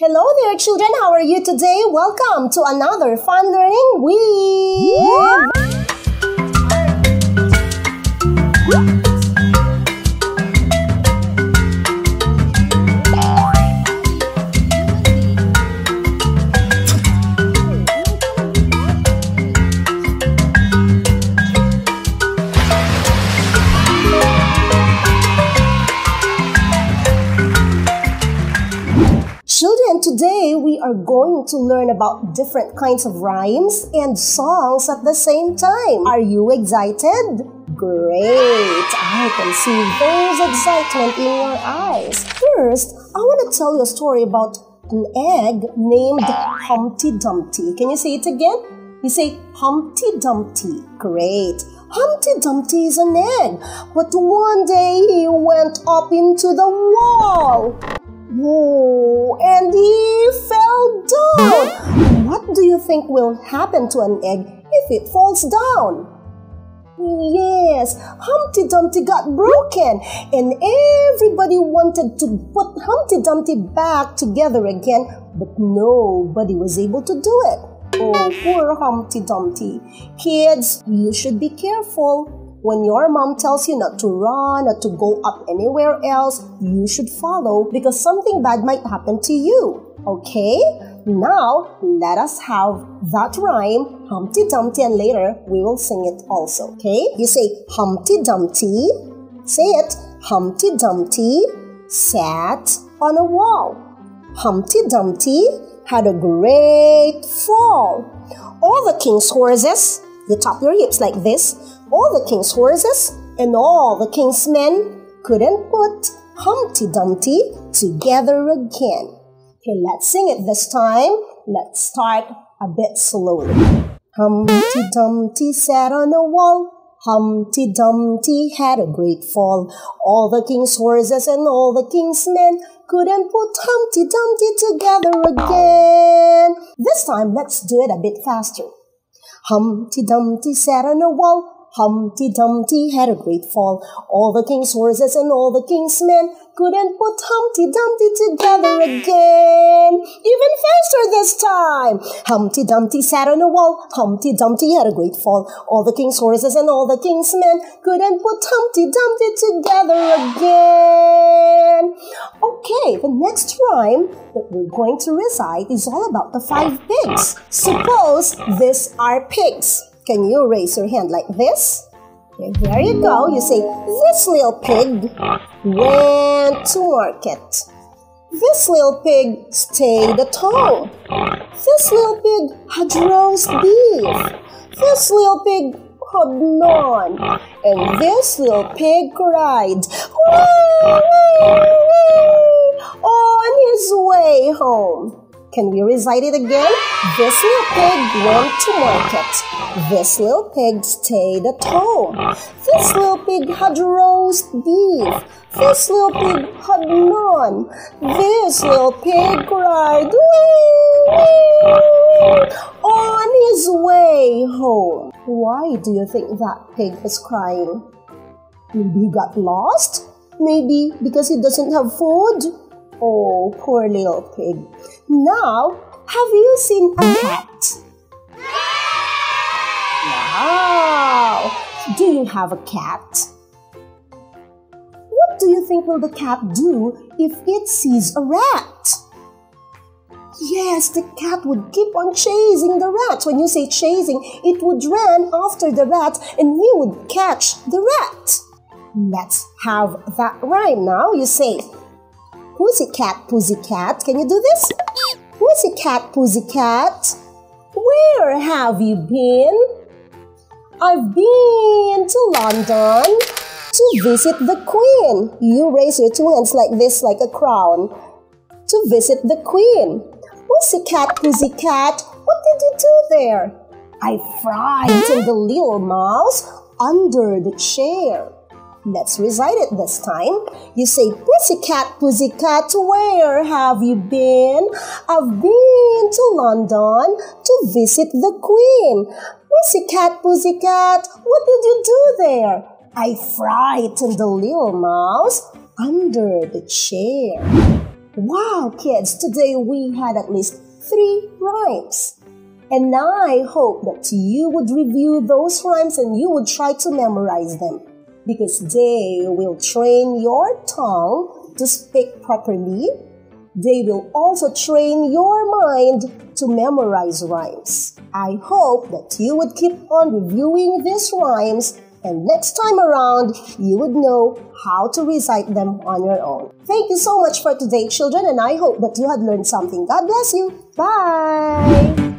Hello there, children. How are you today? Welcome to another fun learning week. Children, today we are going to learn about different kinds of rhymes and songs at the same time. Are you excited? Great! I can see those excitement in your eyes. First, I want to tell you a story about an egg named Humpty Dumpty. Can you say it again? You say Humpty Dumpty. Great. Humpty Dumpty is an egg, but one day he went up into the wall. Whoa, and he fell down. What do you think will happen to an egg if it falls down? Yes, Humpty Dumpty got broken, and everybody wanted to put Humpty Dumpty back together again, but nobody was able to do it. Oh, poor Humpty Dumpty. Kids, you should be careful. When your mom tells you not to run or to go up anywhere else, you should follow because something bad might happen to you. Okay? Now, let us have that rhyme, Humpty Dumpty, and later we will sing it also. Okay? You say Humpty Dumpty. Say it. Humpty Dumpty sat on a wall. Humpty Dumpty had a great fall. All the king's horses, you tap your hips like this, all the king's horses and all the king's men couldn't put Humpty Dumpty together again. Okay, let's sing it this time. Let's start a bit slowly. Humpty Dumpty sat on a wall. Humpty Dumpty had a great fall. All the king's horses and all the king's men couldn't put Humpty Dumpty together again. This time, let's do it a bit faster. Humpty Dumpty sat on a wall. Humpty Dumpty had a great fall. All the king's horses and all the king's men couldn't put Humpty Dumpty together again. Even faster this time. Humpty Dumpty sat on a wall. Humpty Dumpty had a great fall. All the king's horses and all the king's men couldn't put Humpty Dumpty together again. Okay, the next rhyme that we're going to recite is all about the five pigs. Suppose these are pigs. Can you raise your hand like this? There you go. You say, This little pig went to market. This little pig stayed at home. This little pig had roast beef. This little pig had none. And this little pig cried, wee, wee, wee, on his way home. Can we recite it again? This little pig went to market. This little pig stayed at home. This little pig had roast beef. This little pig had none. This little pig cried, on his way home. Why do you think that pig was crying? Maybe he got lost? Maybe because he doesn't have food? Oh, poor little pig. Now, have you seen a cat? Wow! Do you have a cat? What do you think will the cat do if it sees a rat? Yes, the cat would keep on chasing the rat. When you say chasing, it would run after the rat and you would catch the rat. Let's have that rhyme now. You say, Pussycat, pussycat, can you do this? Pussycat, pussycat, where have you been? I've been to London to visit the Queen. You raise your two hands like this, like a crown. To visit the Queen. Pussycat, pussycat, what did you do there? I frightened the little mouse under the chair. Let's recite it this time. You say, Pussycat, pussycat, where have you been? I've been to London to visit the Queen. Pussycat, pussycat, what did you do there? I frightened the little mouse under the chair. Wow, kids, today we had at least three rhymes. And I hope that you would review those rhymes and you would try to memorize them because they will train your tongue to speak properly. They will also train your mind to memorize rhymes. I hope that you would keep on reviewing these rhymes and next time around, you would know how to recite them on your own. Thank you so much for today, children, and I hope that you had learned something. God bless you. Bye!